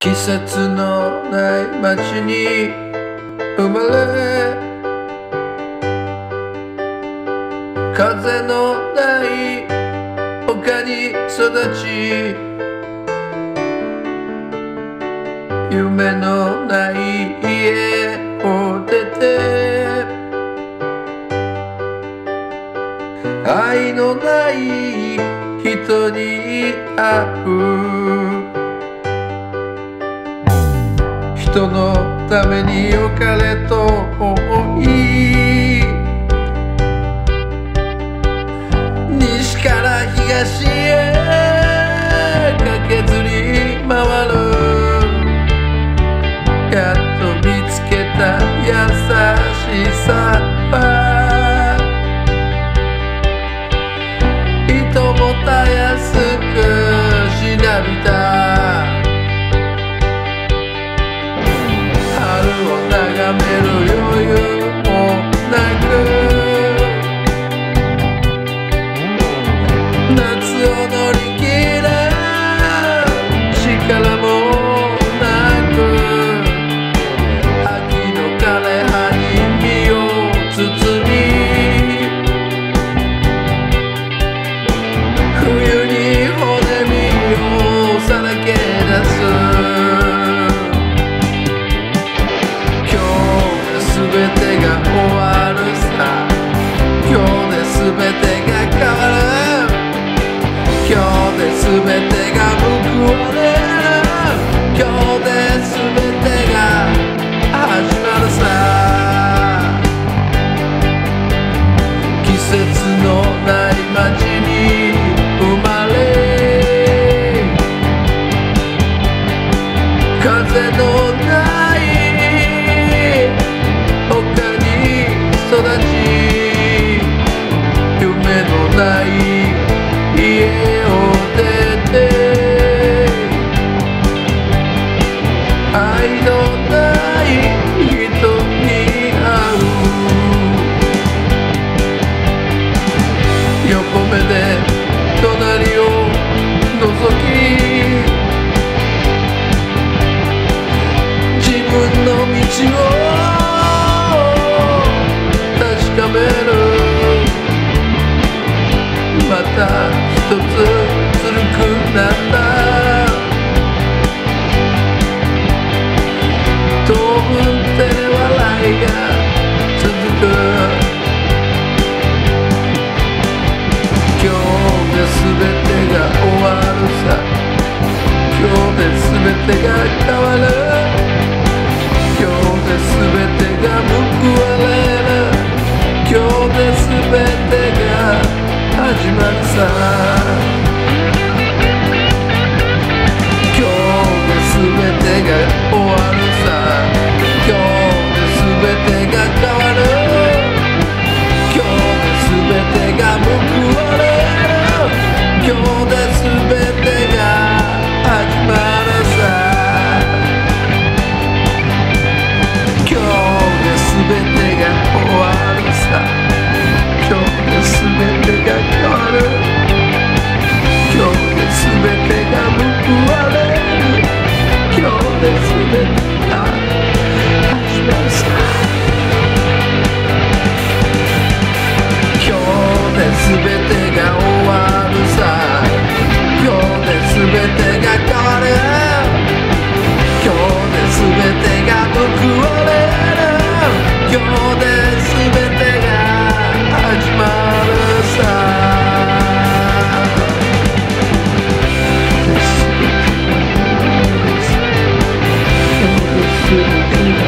季節のない街に生まれ風のない丘に育ち夢のない家を出て愛のない人に会うのために良かれと思全てが報われる今日で全てが始まるさ。季節のない街に生まれ。風の目で全てが変わる。今日で全てが報われ to be